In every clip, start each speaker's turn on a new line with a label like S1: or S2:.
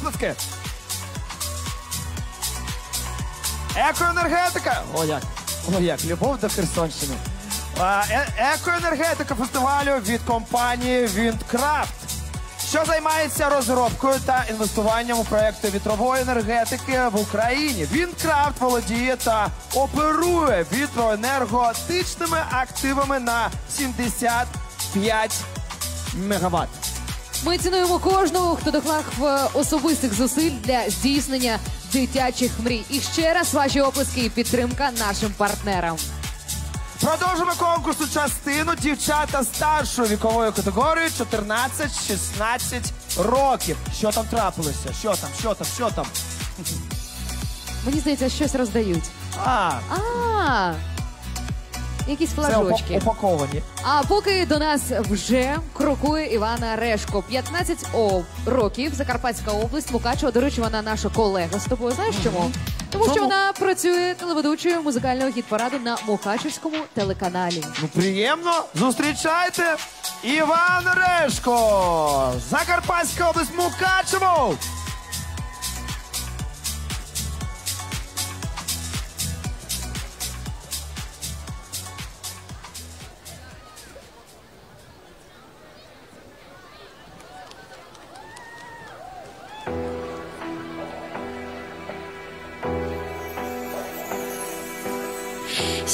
S1: оплески. Екоенергетика. О, як. О, як. Любов до Херсонщини. Е- Екоенергетика фестивалю від компанії Windcraft, що займається розробкою та інвестуванням у проекти вітрової енергетики в Україні. Windcraft володіє та оперує вітроенергетичними активами на 75 мегаватт.
S2: Ми цінуємо кожного, хто доклав е, особистих зусиль для здійснення дитячих мрій. І ще раз ваші оплески і підтримка нашим партнерам.
S1: Продовжимо конкурсу частину дівчата старшої вікової категорії 14-16 років. Що там трапилося? Що там? Що там? Що там?
S2: Мені здається, щось роздають.
S1: А,
S2: А, якісь флажочки.
S1: упа- упаковані.
S2: А поки до нас вже крокує Івана Решко. 15 о, років, Закарпатська область, Мукачево. До речі, вона наша колега з тобою. Знаєш чому? Тому що
S1: Чому?
S2: вона працює телеведучою музикального хіт-параду на Мукачевському телеканалі.
S1: Ну, приємно. Зустрічайте Іван Решко. Закарпатська область Мукачево.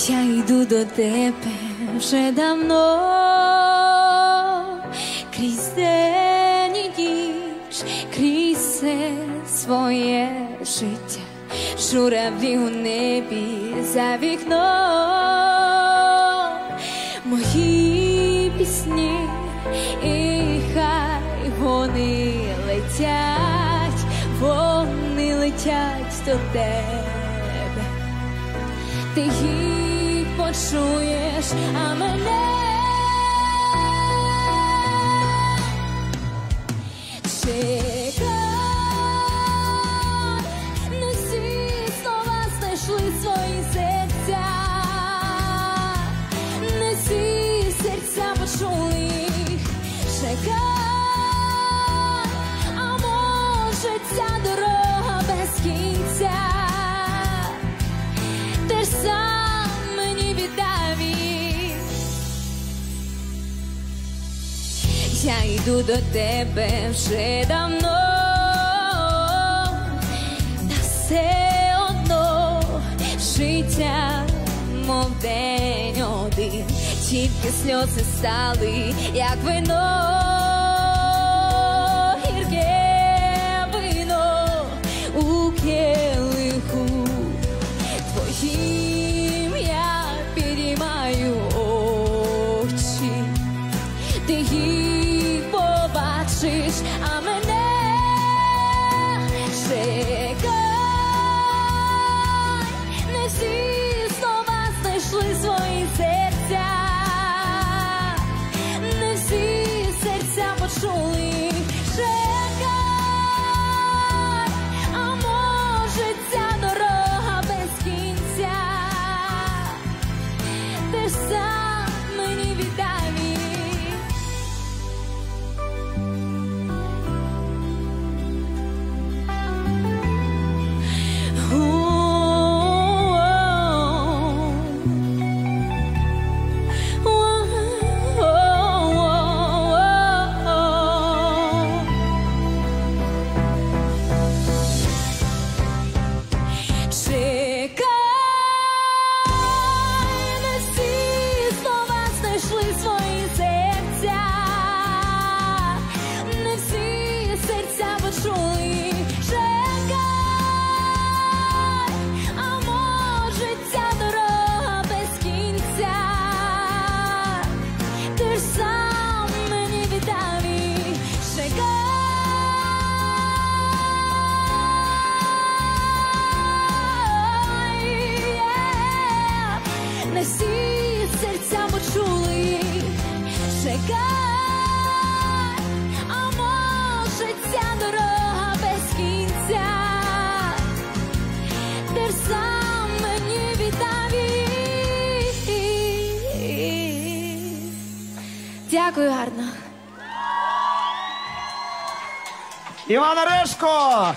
S3: Я йду до тебе вже давно, крізь день і ніч, крізь все своє життя, журавлі у небі за вікном, мої пісні, і хай вони летять, вони летять до тебе ти їх почуєш, а Я йду до тебе вже давно, та все одно життя, мов день один, тільки сльози стали, як вино, а може ця дорога без кінця, ти сам мені віддав. Дякую, гарно.
S1: Івана Решко.